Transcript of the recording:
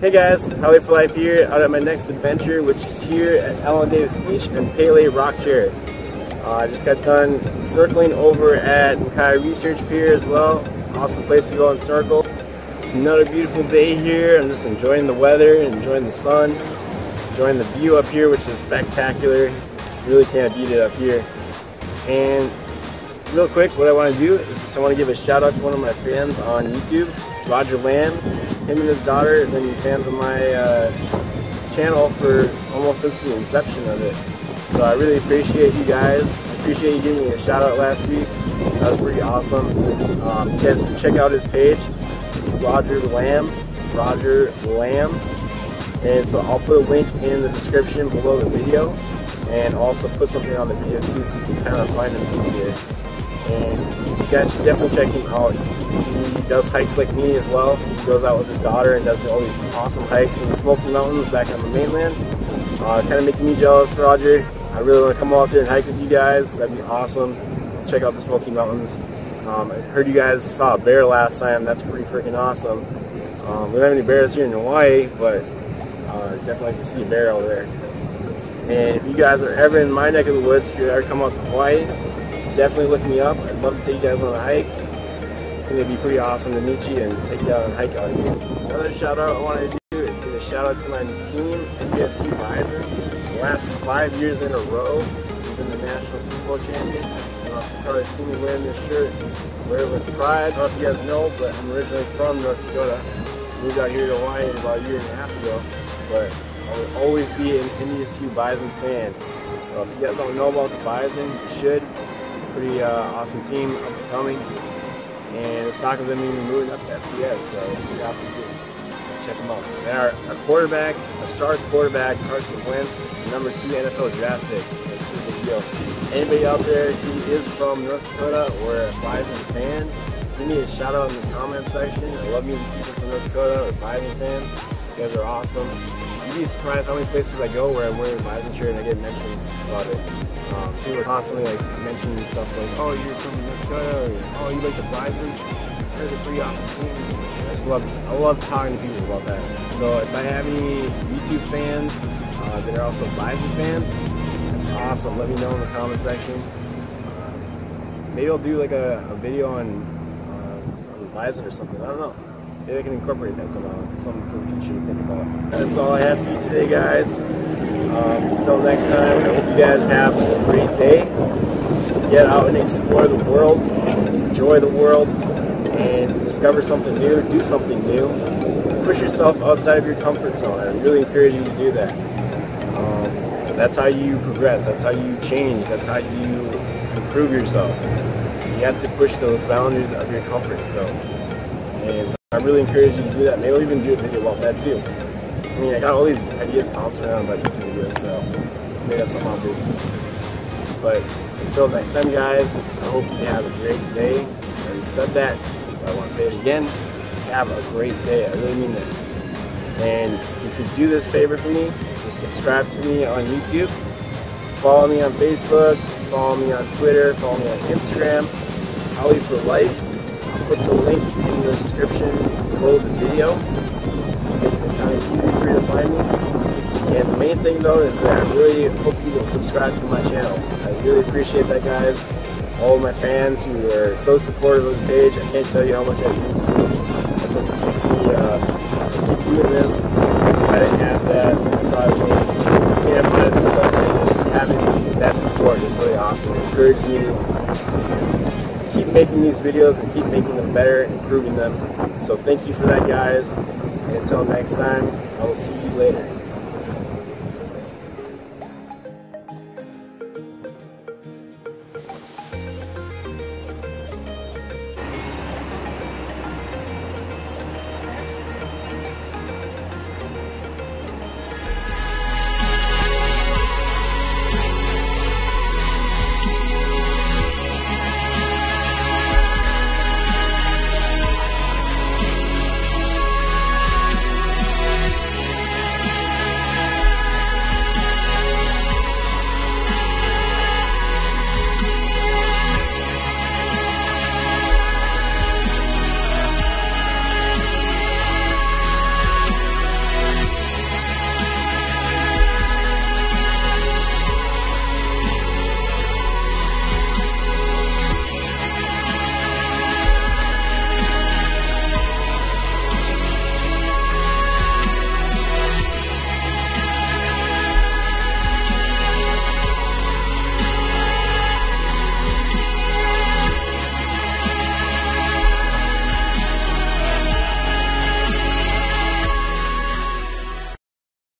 Hey guys, Haole4Life here, out at my next adventure, which is here at Allen Davis Beach and Pele Rock Chair. Uh, I just got done circling over at Makai Research Pier as well. Awesome place to go and snorkel. It's another beautiful day here. I'm just enjoying the weather, enjoying the sun, enjoying the view up here, which is spectacular. Really can't beat it up here. And real quick, what I want to do is I want to give a shout out to one of my fans on YouTube, Roger Lamb him and his daughter have been fans of my uh, channel for almost since the inception of it. So I really appreciate you guys. I appreciate you giving me a shout out last week. That was pretty awesome. Um, you guys can check out his page. Roger Lamb. Roger Lamb. And so I'll put a link in the description below the video and also put something on the video too so you can kind of find him easier. And you guys should definitely check him out. He does hikes like me as well. He goes out with his daughter and does all these awesome hikes in the Smoky Mountains back on the mainland. Uh, kind of making me jealous, Roger. I really want to come out there and hike with you guys. That'd be awesome. Check out the Smoky Mountains. Um, I heard you guys saw a bear last time. That's pretty freaking awesome. Um, we don't have any bears here in Hawaii, but uh, definitely like to see a bear over there. And if you guys are ever in my neck of the woods, if you ever come out to Hawaii, definitely look me up. I'd love to take you guys on a hike. I think it'd be pretty awesome to meet you and take you out on a hike out here. Another shout out I wanted to do is give a shout out to my team, NDSU Bison. The last five years in a row, we've been the national football champion. Uh, you probably see me wearing this shirt, wear it with pride. I don't know if you guys know, but I'm originally from North Dakota. Moved out here to Hawaii about a year and a half ago, but I will always be an NDSU Bison fan. So if you guys don't know about the Bison, you should pretty uh, awesome team up and coming. And it's talking of them even moving up to FCS, so pretty awesome too. Check them out. And our, our quarterback, our star quarterback, Carson Wentz, number two NFL draft pick. Anybody out there who is from North Dakota or a Bison fan, give me a shout out in the comment section. I love meeting people from North Dakota or Bison fans. You guys are awesome. You'd be surprised how many places I go where I'm wearing Bison shirt and I get mentions about it. Um, people constantly like mentioning stuff like, oh, you're from Dakota, or oh, you like the Bison. They're a awesome team. I just love, I love talking to people about that. So if I have any YouTube fans uh, that are also Bison fans, that's awesome. Let me know in the comment section. Uh, maybe I'll do like a, a video on, uh, on Bison or something. I don't know. Maybe I can incorporate that somehow. Something for the future to think about. That's all I have for you today, guys. Um, until next time, I hope you guys have a great day. Get out and explore the world, enjoy the world, and discover something new, do something new. Push yourself outside of your comfort zone. I really encourage you to do that. Um, that's how you progress. That's how you change. That's how you improve yourself. You have to push those boundaries of your comfort zone. And I really encourage you to do that. Maybe I'll even do a video about that too. I mean, I got all these ideas bouncing around by these videos, so maybe that's something I'll do. But until next time, guys, I hope you have a great day. I already said that, but I want to say it again. Have a great day. I really mean that. And if you could do this favor for me, just subscribe to me on YouTube. Follow me on Facebook. Follow me on Twitter. Follow me on Instagram. Howie for Life. I'll put the link in the description video for you to find me. And the main thing though is that I really hope you will subscribe to my channel. I really appreciate that guys. All my fans who are so supportive of the page. I can't tell you how much I means to. That's what makes me uh, keep doing this. If I didn't have that, I probably can't find but having that support is really awesome. It encourages me to making these videos and keep making them better and improving them. So thank you for that guys. And until next time, I will see you later.